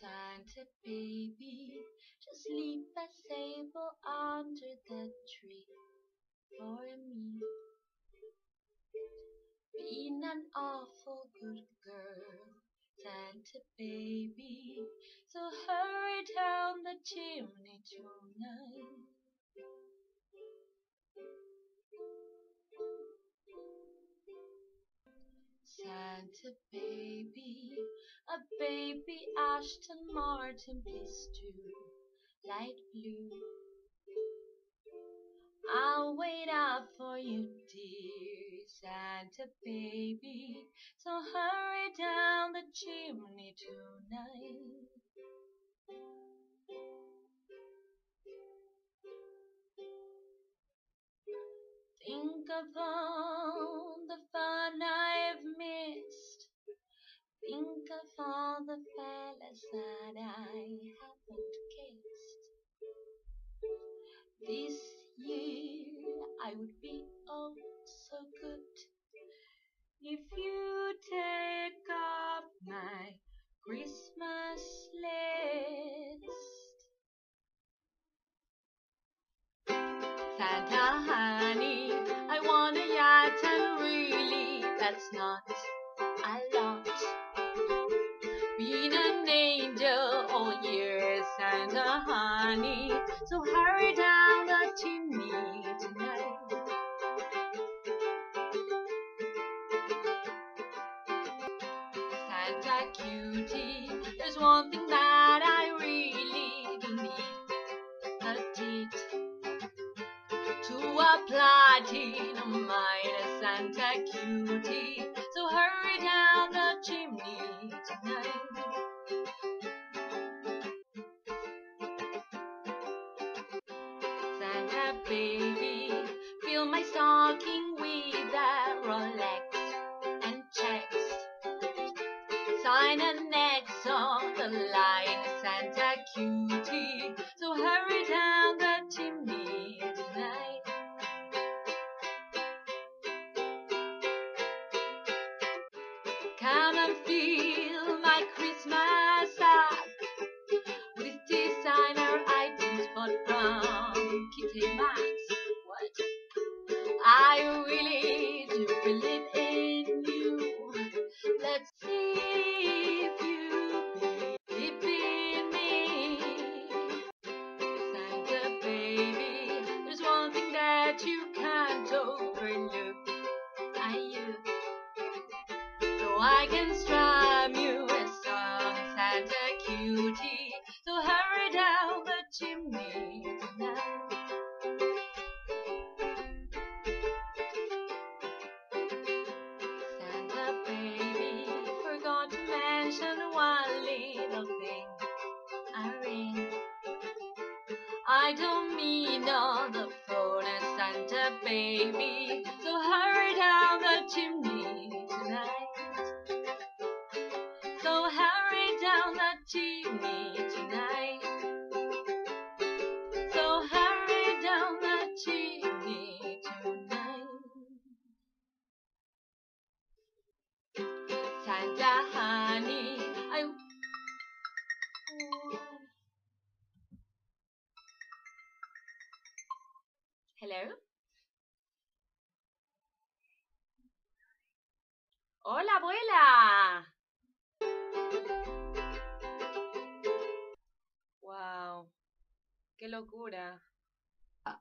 Santa baby, just leave a sable under the tree for me. Being an awful good girl, Santa baby, so hurry down the chimney tonight. Santa baby, a baby Aston Martin, please do light blue. I'll wait up for you, dear Santa baby. So hurry down the chimney tonight. Think upon the fellas that I haven't kissed. This year I would be oh so good if you take up my Christmas list. Santa honey, I want a yacht and really that's not Santa honey, so hurry down the chimney tonight. Santa cutie, there's one thing that I really do need a deed to a platinum mine, Santa cutie. So hurry down the chimney Baby, fill my stocking with a Rolex and checks. Sign an X on the line, Santa cutie. So hurry down the chimney tonight. Come and feel I can strum you a song, Santa cutie. So hurry down the chimney tonight. Santa baby, forgot to mention one little thing. A ring. I don't mean on the phone, Santa baby. So hurry down the chimney the chimney tonight. So hurry down the chimney tonight. Santa honey, I. Hello? Hola, abuela. locura. Ah.